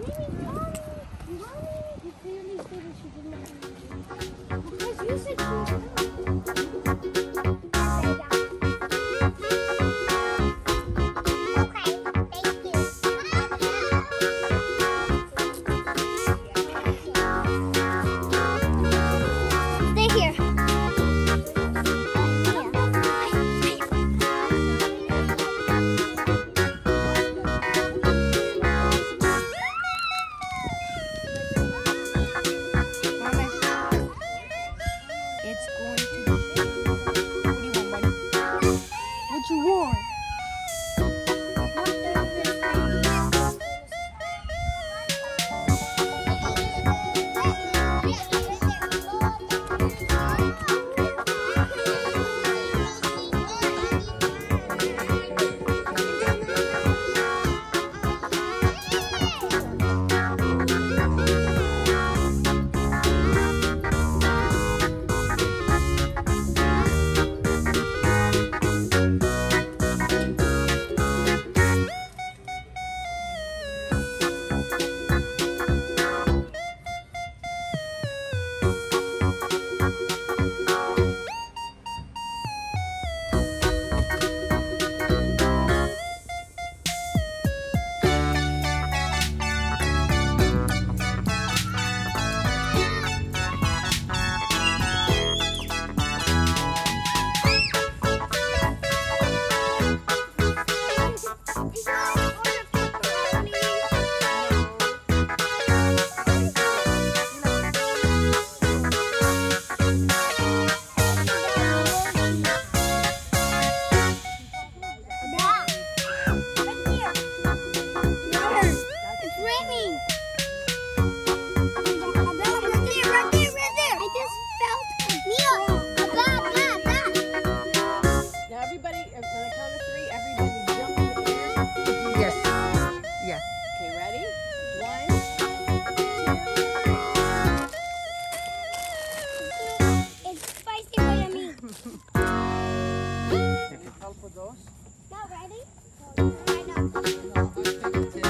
Mommy, you clearly said that she did not. Because you said she Peace out. Help with those. Not ready? Right. No, I think it's